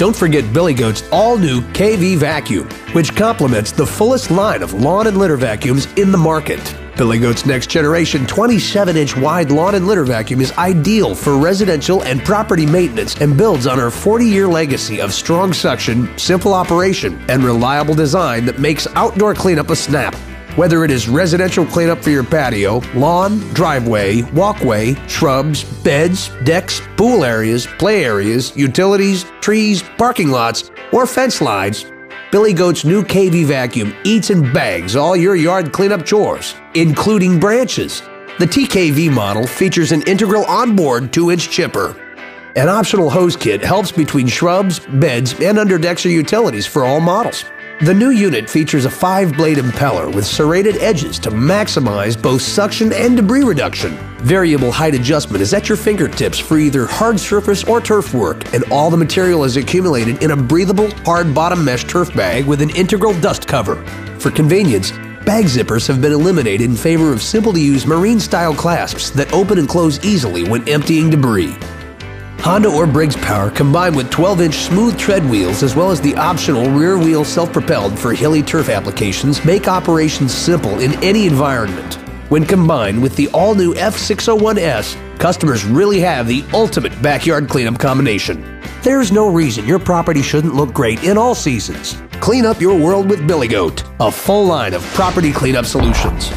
Don't forget Billy Goat's all new KV vacuum, which complements the fullest line of lawn and litter vacuums in the market. Billy Goat's next generation 27 inch wide lawn and litter vacuum is ideal for residential and property maintenance and builds on our 40 year legacy of strong suction, simple operation, and reliable design that makes outdoor cleanup a snap. Whether it is residential cleanup for your patio, lawn, driveway, walkway, shrubs, beds, decks, pool areas, play areas, utilities, trees, parking lots, or fence lines, Billy Goat's new KV vacuum eats and bags all your yard cleanup chores, including branches. The TKV model features an integral onboard 2 inch chipper. An optional hose kit helps between shrubs, beds, and underdecks or utilities for all models. The new unit features a five blade impeller with serrated edges to maximize both suction and debris reduction. Variable height adjustment is at your fingertips for either hard surface or turf work, and all the material is accumulated in a breathable, hard bottom mesh turf bag with an integral dust cover. For convenience, bag zippers have been eliminated in favor of simple to use marine style clasps that open and close easily when emptying debris. Honda or Briggs power combined with 12 inch smooth tread wheels as well as the optional rear wheel self propelled for hilly turf applications make operations simple in any environment. When combined with the all new F601S, customers really have the ultimate backyard cleanup combination. There's no reason your property shouldn't look great in all seasons. Clean up your world with Billy Goat, a full line of property cleanup solutions.